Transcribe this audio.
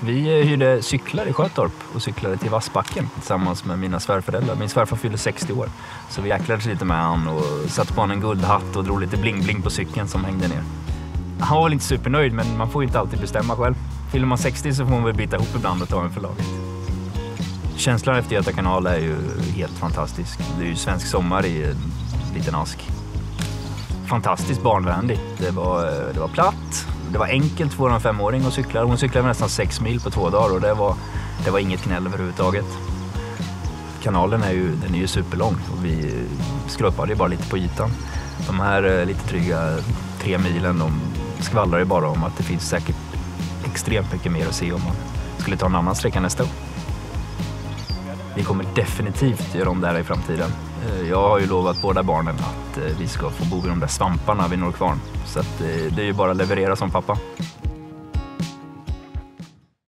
Vi hyrde cyklar i Sjötorp och cyklade till Vassbacken tillsammans med mina svärföräldrar. Min svärfar fyllde 60 år. Så vi jäklades lite med han och satte på honom en guldhatt och drog lite bling-bling på cykeln som hängde ner. Han var väl inte supernöjd, men man får ju inte alltid bestämma själv. Fyller man 60 så får man väl bita ihop ibland och ta en för laget. Känslan efter Göta kanal är ju helt fantastisk. Det är ju svensk sommar i en liten ask. Fantastiskt barnvänligt. Det var, det var platt, det var enkelt för vår femåring att cykla. Hon cyklade nästan sex mil på två dagar och det var, det var inget gnäll överhuvudtaget. Kanalen är ju, den är ju superlång och vi skrapade ju bara lite på ytan. De här eh, lite trygga tre milen de skvallrar ju bara om att det finns säkert extremt mycket mer att se om man skulle ta en annan sträcka nästa år. Vi kommer definitivt göra om det här i framtiden. Eh, jag har ju lovat båda barnen att eh, vi ska få bo i de där svamparna vid Norrkvarn. Så att, eh, det är ju bara att leverera som pappa.